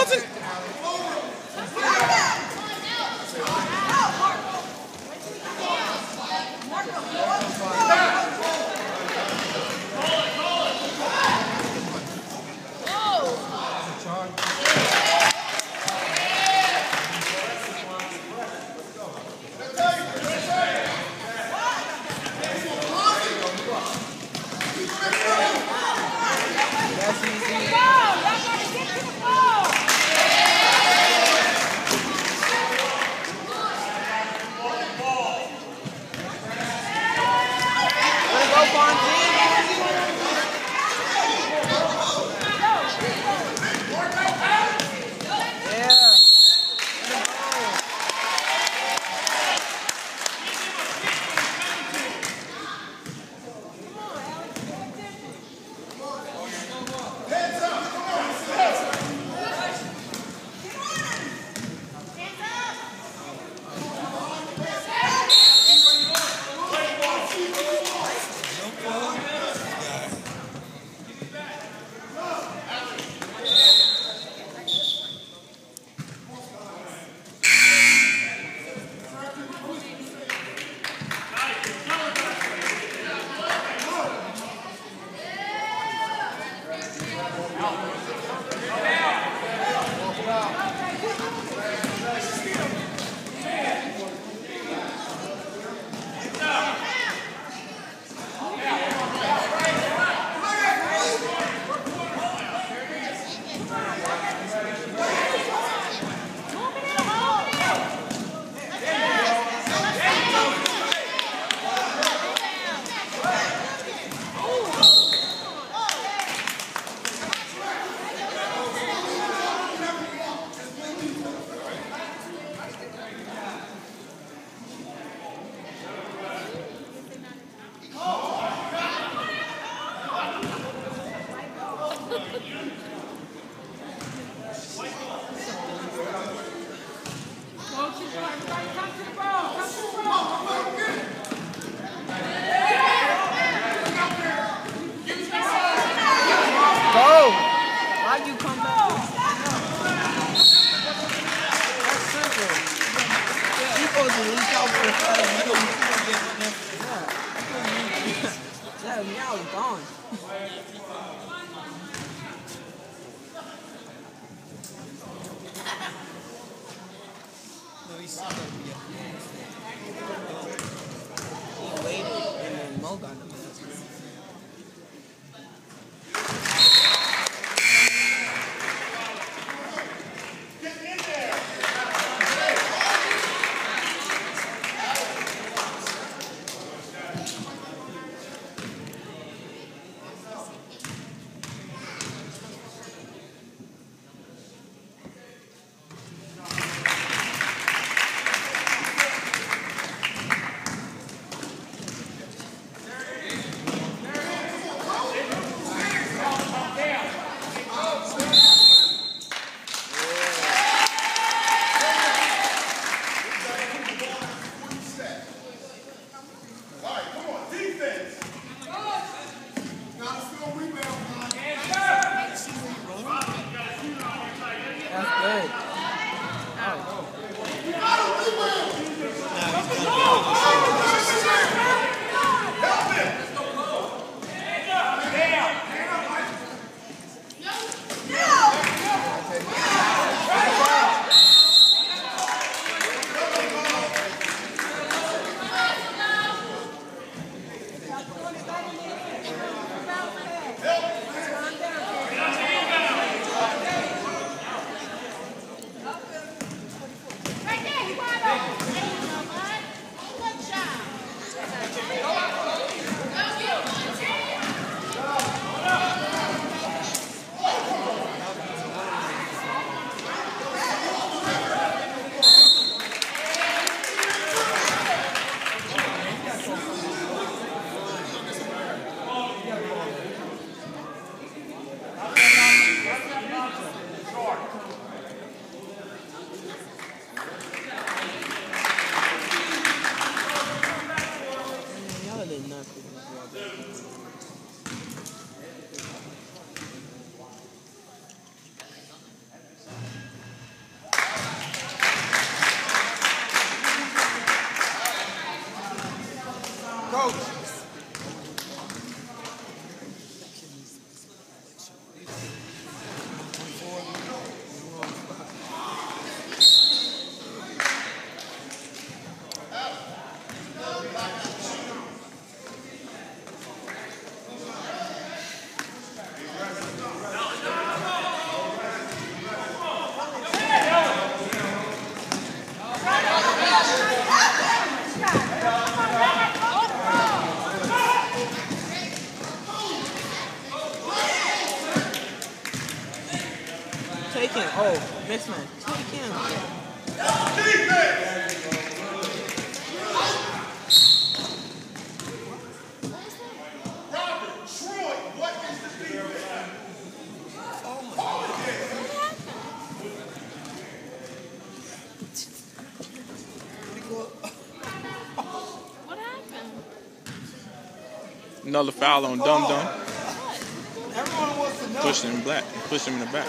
Wasn't. Way you come back? That's simple. You supposed to reach out for the flag. You don't Yeah. Yeah, now it's gone. He good. Oh, next man. Take him. What happened? Another foul on Dum Dum. Everyone wants to know. Push him back. Push him in the back.